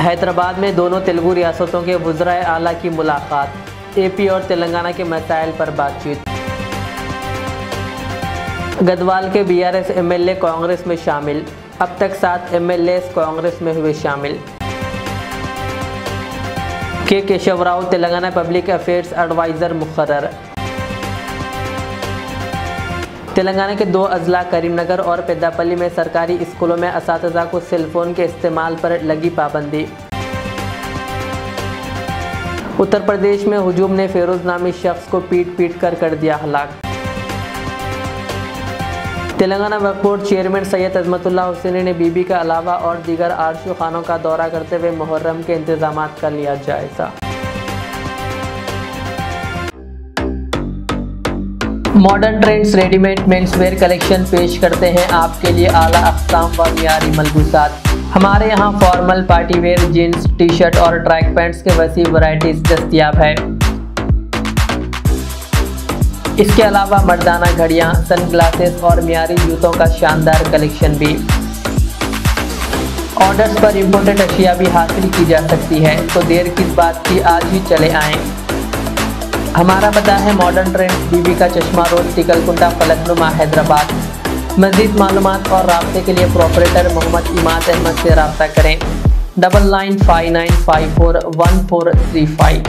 हैदराबाद में दोनों तेलुगु रियासतों के वज्रा आला की मुलाकात एपी और तेलंगाना के मसाइल पर बातचीत। गदवाल के बीआरएस एमएलए कांग्रेस में शामिल, अब तक सात एमएलए कांग्रेस में हुए शामिल। K Keshava Rao, Telangana public affairs advisor मुखर्र Telangana के दो अजला करीमनगर और पेद्दापल्ली में सरकारी स्कूलों में इस को सेलफोन के इस्तेमाल पर लगी पाबंदी। उत्तर प्रदेश में हजूम ने फेरोज नामी शख्स को पीट पीट कर कर दिया हलाक। तेलंगाना वक्फ बोर्ड चेयरमैन सैयद अजमतुल्ला हुसैनी ने बीबी के अलावा और दीगर आरशू खानों का दौरा करते हुए मुहर्रम के इंतज़ाम का लिया जायजा। Modern trends readymade menswear collection पेश करते हैं आपके लिए आला अकसाम व मीरी मलबूसात। हमारे यहाँ formal party wear jeans T shirt और ट्रैक पैंट्स के वसी वैरायटीज दस्तियाब है। इसके अलावा मर्दाना घड़ियाँ सन ग्लासेस और मीरी जूतों का शानदार कलेक्शन भी। ऑर्डर्स पर इम्पोर्टेड अशिया भी हासिल की जा सकती है तो देर किस बात की आज ही चले आएँ। हमारा पता है मॉडर्न ट्रेंड बीबी का चश्मा रोड टिकलकुंडा फलकनुमा हैदराबाद। मजीद मालूम और रबते के लिए प्रॉपरेटर मोहम्मद इमाद अहमद से रबता करें। Double nine five nine five four one four three five